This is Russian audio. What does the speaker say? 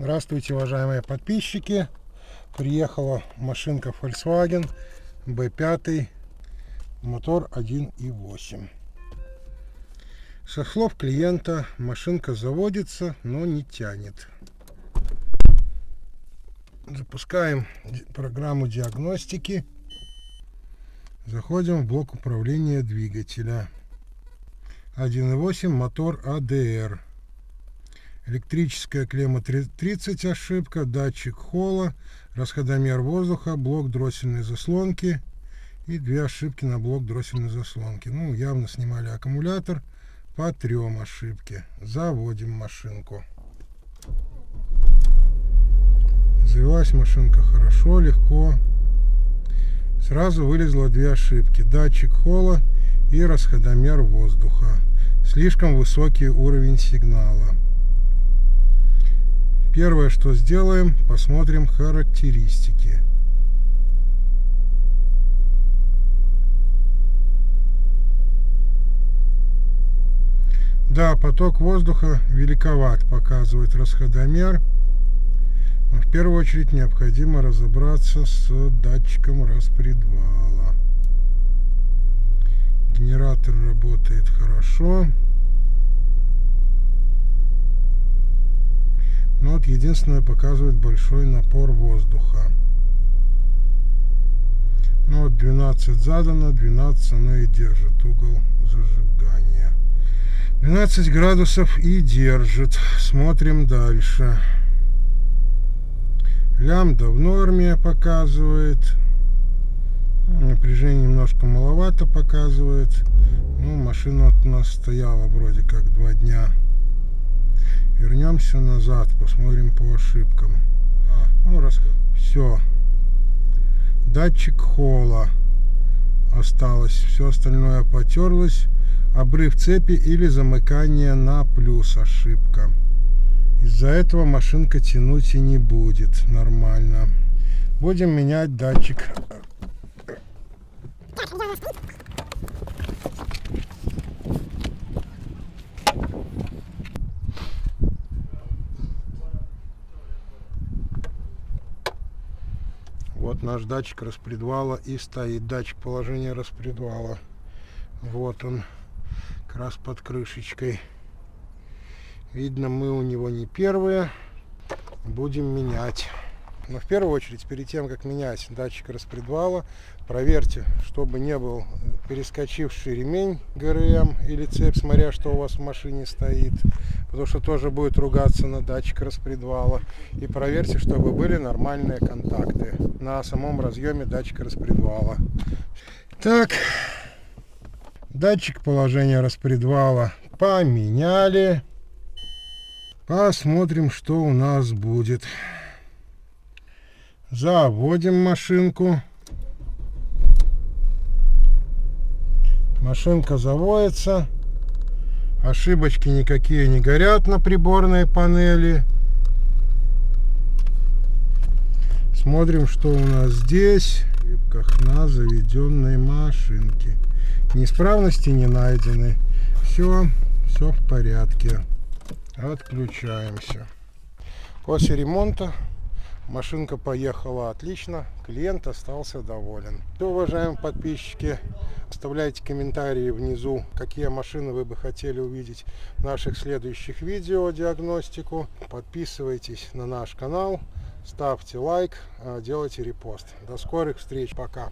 Здравствуйте, уважаемые подписчики. Приехала машинка Volkswagen B5, мотор 1.8. Со слов клиента, машинка заводится, но не тянет. Запускаем программу диагностики. Заходим в блок управления двигателя. 1.8 мотор ADR. Электрическая клемма 30 ошибка, датчик холла, расходомер воздуха, блок дроссельной заслонки и две ошибки на блок дроссельной заслонки. Ну, явно снимали аккумулятор по трем ошибки. Заводим машинку. Завелась машинка хорошо, легко. Сразу вылезло две ошибки. Датчик холла и расходомер воздуха. Слишком высокий уровень сигнала. Первое, что сделаем, посмотрим характеристики. Да, поток воздуха великоват, показывает расходомер. Но в первую очередь необходимо разобраться с датчиком распредвала. Генератор работает хорошо. Но вот единственное показывает большой напор воздуха. Ну вот 12 задано, 12 оно и держит угол зажигания. 12 градусов и держит. Смотрим дальше. Лямбда в норме показывает. Напряжение немножко маловато показывает. Ну, машина у нас стояла вроде как два дня. Вернемся назад, посмотрим по ошибкам. А, ну, раз... Все. Датчик холла осталось. Все остальное потерлось. Обрыв цепи или замыкание на плюс ошибка. Из-за этого машинка тянуть и не будет нормально. Будем менять датчик. Вот наш датчик распредвала и стоит датчик положения распредвала. Вот он, как раз под крышечкой. Видно, мы у него не первые. Будем менять. Но в первую очередь, перед тем, как менять датчик распредвала, проверьте, чтобы не был перескочивший ремень ГРМ или цепь, смотря что у вас в машине стоит, потому что тоже будет ругаться на датчик распредвала. И проверьте, чтобы были нормальные контакты на самом разъеме датчика распредвала. Так, датчик положения распредвала поменяли. Посмотрим, что у нас будет. Заводим машинку. Машинка заводится. Ошибочки никакие не горят на приборной панели. Смотрим, что у нас здесь. В на заведенной машинке. Неисправности не найдены. Все, все в порядке. Отключаемся. После ремонта машинка поехала отлично, клиент остался доволен. Все, уважаемые подписчики, оставляйте комментарии внизу, какие машины вы бы хотели увидеть в наших следующих видео диагностику. Подписывайтесь на наш канал, ставьте лайк, делайте репост. До скорых встреч, пока!